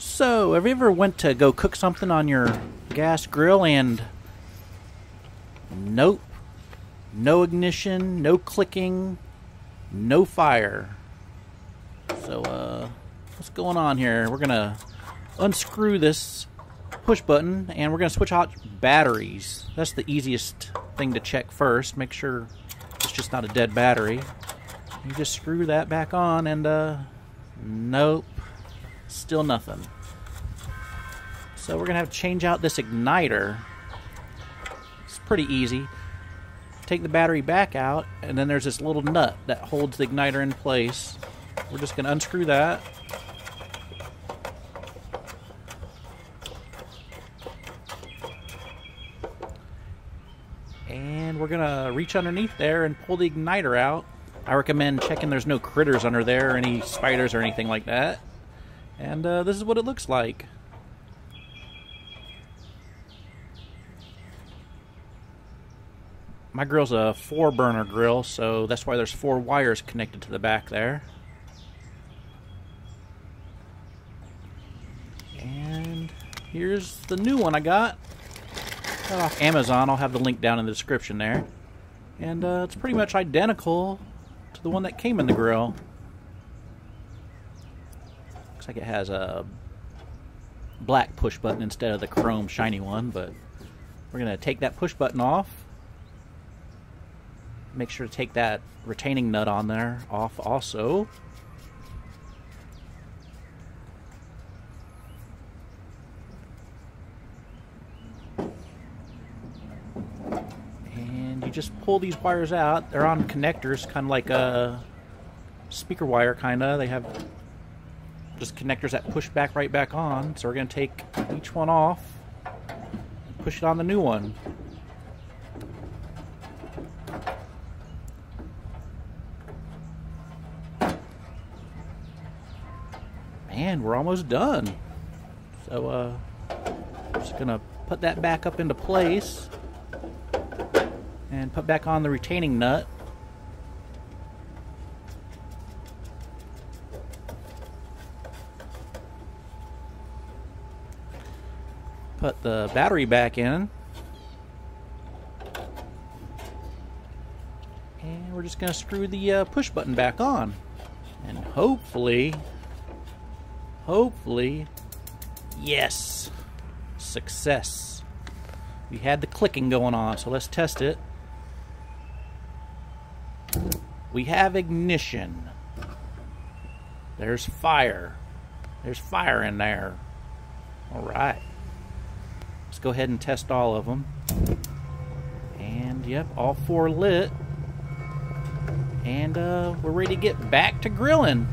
So, have you ever went to go cook something on your gas grill and nope, no ignition, no clicking, no fire. So, uh, what's going on here? We're gonna unscrew this push button and we're gonna switch out batteries. That's the easiest thing to check first. Make sure it's just not a dead battery. You just screw that back on and, uh, nope, still nothing. So we're gonna have to change out this igniter. It's pretty easy. Take the battery back out, and then there's this little nut that holds the igniter in place. We're just gonna unscrew that. And we're gonna reach underneath there and pull the igniter out. I recommend checking there's no critters under there, or any spiders or anything like that. And uh, this is what it looks like. My grill's a four burner grill, so that's why there's four wires connected to the back there. And here's the new one I got. Got off Amazon. I'll have the link down in the description there. And uh, it's pretty much identical to the one that came in the grill. Like it has a black push button instead of the chrome shiny one, but we're going to take that push button off make sure to take that retaining nut on there off also. And you just pull these wires out. They're on connectors, kind of like a speaker wire, kind of. They have just connectors that push back right back on. So we're going to take each one off, push it on the new one. And we're almost done. So, uh, just gonna put that back up into place and put back on the retaining nut. Put the battery back in. And we're just going to screw the uh, push button back on. And hopefully Hopefully, yes, success. We had the clicking going on, so let's test it. We have ignition. There's fire. There's fire in there. All right. Let's go ahead and test all of them. And yep, all four lit. And uh, we're ready to get back to grilling.